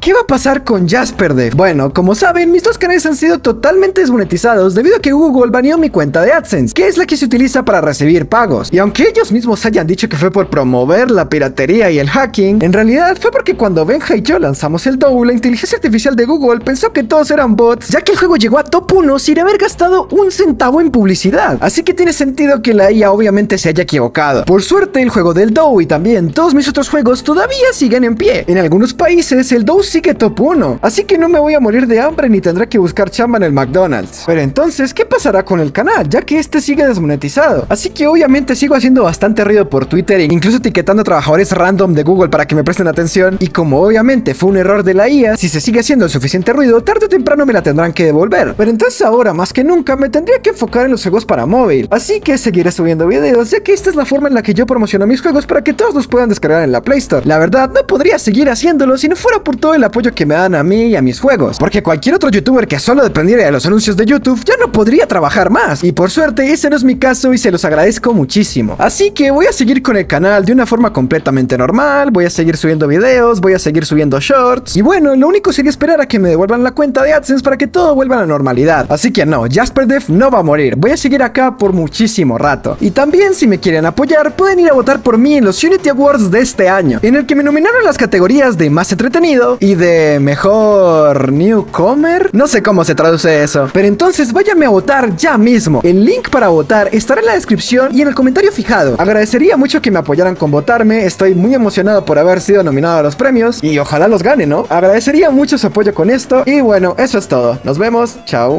¿Qué va a pasar con Jasperdev? Bueno, como saben, mis dos canales han sido totalmente desmonetizados debido a que Google baneó mi cuenta de AdSense, que es la que se utiliza para recibir pagos. Y aunque ellos mismos hayan dicho que fue por promover la piratería y el hacking, en realidad fue porque cuando Benja y yo lanzamos el DOU, la inteligencia artificial de Google pensó que todos eran bots, ya que el juego llegó a top 1 sin haber gastado un centavo en publicidad. Así que tiene sentido que la IA obviamente se haya equivocado. Por suerte, el juego del DOU y también todos mis otros juegos todavía siguen en pie. En algunos países, el DOU sigue top 1, así que no me voy a morir de hambre ni tendré que buscar chamba en el McDonald's. Pero entonces, ¿qué pasará con el canal? Ya que este sigue desmonetizado. Así que obviamente sigo haciendo bastante ruido por Twitter e incluso etiquetando a trabajadores random de Google para que me presten atención. Y como obviamente fue un error de la IA, si se sigue haciendo el suficiente ruido, tarde o temprano me la tendrán que devolver. Pero entonces ahora, más que nunca, me tendría que enfocar en los juegos para móvil. Así que seguiré subiendo videos, ya que esta es la forma en la que yo promociono mis juegos para que todos los puedan descargar en la Play Store. La verdad, no podría seguir haciéndolo si no fuera por todo el apoyo que me dan a mí y a mis juegos. Porque cualquier otro youtuber que solo dependiera de los anuncios de YouTube ya no podría trabajar más. Y por suerte, ese no es mi caso y se los agradezco muchísimo. Así que voy a seguir con el canal de una forma completamente normal, voy a seguir subiendo videos, voy a seguir subiendo shorts. Y bueno, lo único sería esperar a que me devuelvan la cuenta de AdSense para que todo vuelva a la normalidad. Así que no, JasperDev no va a morir. Voy a seguir acá por muchísimo rato. Y también si me quieren apoyar, pueden ir a votar por mí en los Unity Awards de este año, en el que me nominaron las categorías de más entretenido de mejor newcomer. No sé cómo se traduce eso. Pero entonces váyanme a votar ya mismo. El link para votar estará en la descripción y en el comentario fijado. Agradecería mucho que me apoyaran con votarme. Estoy muy emocionado por haber sido nominado a los premios y ojalá los gane, ¿no? Agradecería mucho su apoyo con esto. Y bueno, eso es todo. Nos vemos. Chao.